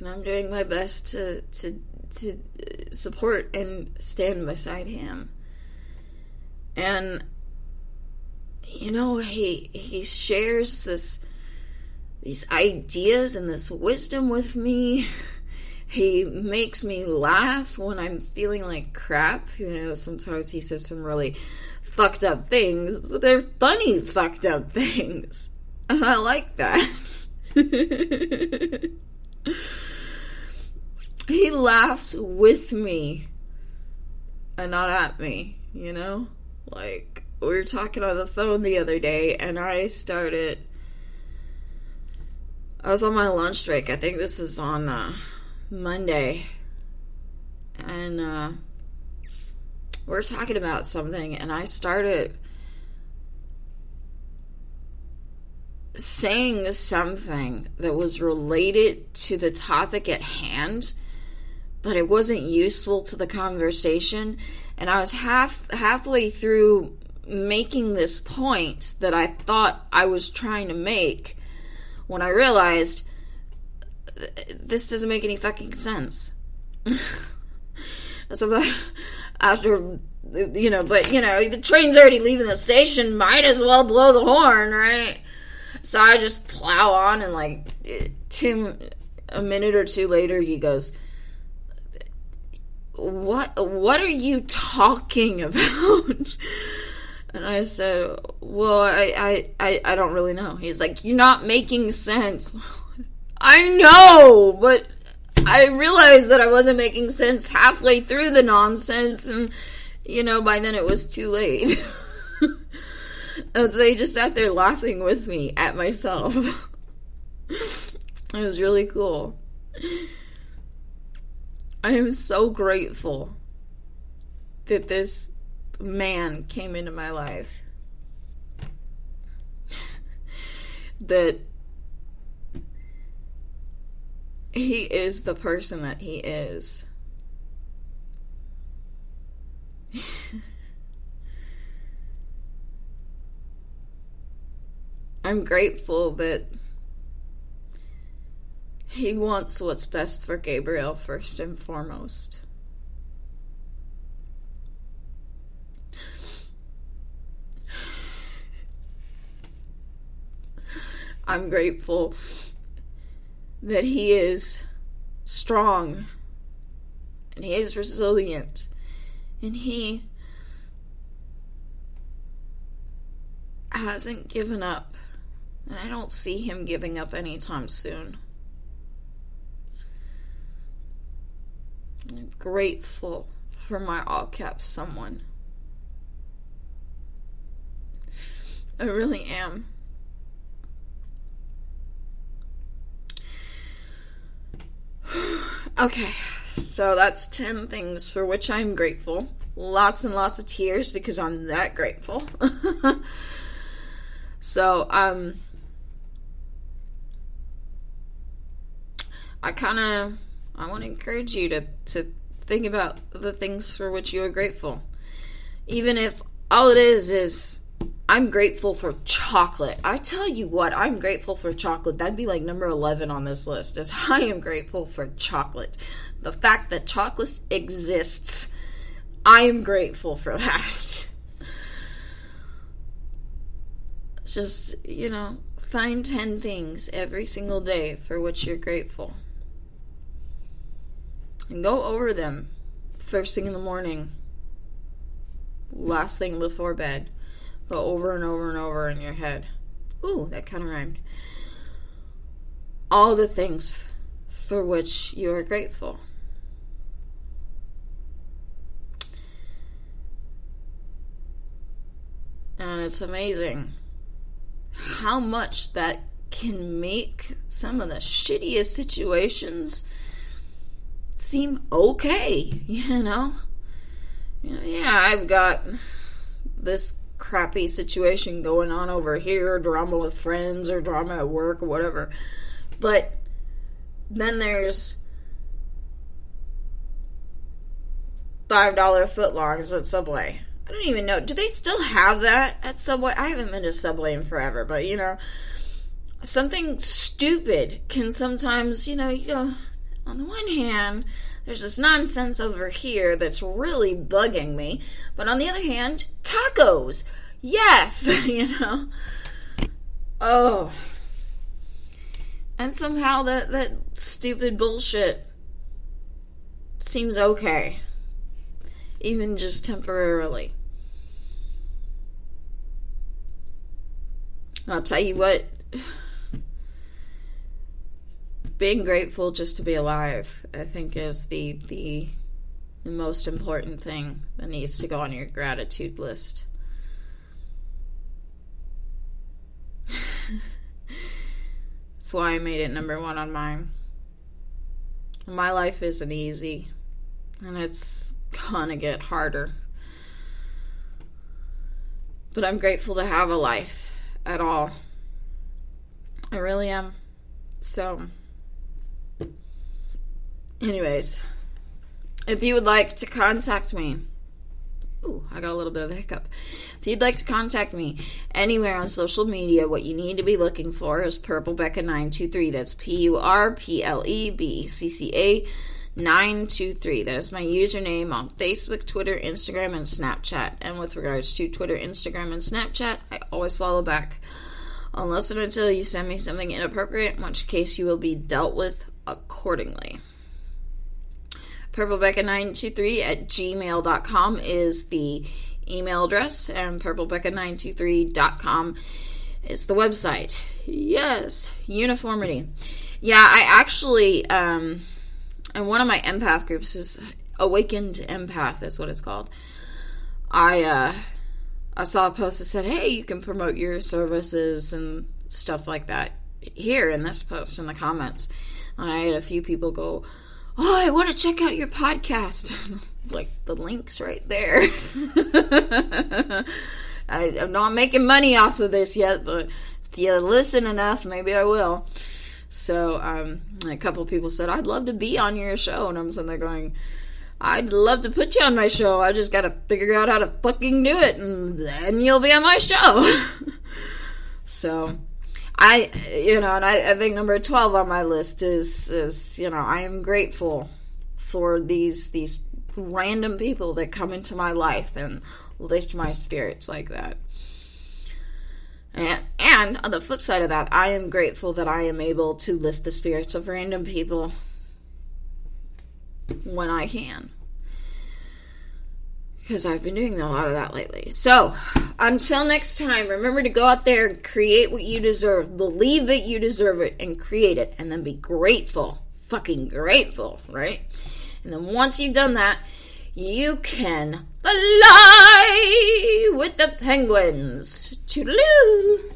and I'm doing my best to to to uh, support and stand beside him. And you know, he he shares this these ideas and this wisdom with me. He makes me laugh when I'm feeling like crap. You know, sometimes he says some really fucked up things, but they're funny fucked up things. And I like that. he laughs with me and not at me, you know? Like, we were talking on the phone the other day, and I started. I was on my lunch break. I think this is on uh, Monday. And uh, we're talking about something, and I started saying something that was related to the topic at hand, but it wasn't useful to the conversation. And I was half halfway through making this point that I thought I was trying to make when I realized this doesn't make any fucking sense. so after you know, but you know, the train's already leaving the station, might as well blow the horn, right? So I just plow on, and like two, a minute or two later, he goes, "What? What are you talking about?" And I said, "Well, I, I, I, don't really know." He's like, "You're not making sense." I know, but I realized that I wasn't making sense halfway through the nonsense, and you know, by then it was too late. And so he just sat there laughing with me at myself. it was really cool. I am so grateful that this man came into my life. that he is the person that he is. I'm grateful that he wants what's best for Gabriel first and foremost. I'm grateful that he is strong and he is resilient and he hasn't given up and I don't see him giving up anytime soon. Grateful for my all caps someone. I really am. okay, so that's 10 things for which I'm grateful. Lots and lots of tears because I'm that grateful. so, um, I kind of I want to encourage you to to think about the things for which you are grateful. Even if all it is is I'm grateful for chocolate. I tell you what, I'm grateful for chocolate. That'd be like number 11 on this list. Is I am grateful for chocolate. The fact that chocolate exists, I am grateful for that. Just, you know, find 10 things every single day for which you're grateful and go over them first thing in the morning, last thing before bed. Go over and over and over in your head. Ooh, that kind of rhymed. All the things for which you are grateful. And it's amazing how much that can make some of the shittiest situations seem okay, you know? Yeah, I've got this crappy situation going on over here, drama with friends or drama at work or whatever. But then there's five dollar footlongs at Subway. I don't even know. Do they still have that at Subway? I haven't been to Subway in forever, but you know, something stupid can sometimes, you know, you go, on the one hand, there's this nonsense over here that's really bugging me. But on the other hand, tacos. Yes, you know. Oh. And somehow that that stupid bullshit seems okay. Even just temporarily. I'll tell you what being grateful just to be alive, I think, is the the, the most important thing that needs to go on your gratitude list. That's why I made it number one on mine. My life isn't easy, and it's gonna get harder. But I'm grateful to have a life at all. I really am. So. Anyways, if you would like to contact me, ooh, I got a little bit of a hiccup. If you'd like to contact me anywhere on social media, what you need to be looking for is Purple Becca 923. That's P U R P L E B E C C A 923. That is my username on Facebook, Twitter, Instagram, and Snapchat. And with regards to Twitter, Instagram, and Snapchat, I always follow back. Unless and until you send me something inappropriate, in which case you will be dealt with accordingly. PurpleBecca923 at gmail.com is the email address, and PurpleBecca923.com is the website. Yes, uniformity. Yeah, I actually, um, in one of my empath groups is Awakened Empath, is what it's called. I, uh, I saw a post that said, hey, you can promote your services and stuff like that here in this post in the comments. And I had a few people go, oh, I want to check out your podcast. like the link's right there. I, am not making money off of this yet, but if you listen enough, maybe I will. So, um, a couple people said, I'd love to be on your show. And I'm sitting there going, I'd love to put you on my show. I just got to figure out how to fucking do it, and then you'll be on my show. so, I, you know, and I, I think number 12 on my list is, is, you know, I am grateful for these, these random people that come into my life and lift my spirits like that. And, and on the flip side of that, I am grateful that I am able to lift the spirits of random people when I can because I've been doing a lot of that lately. So, until next time, remember to go out there and create what you deserve. Believe that you deserve it and create it, and then be grateful. Fucking grateful, right? And then once you've done that, you can fly with the penguins. Toodaloo!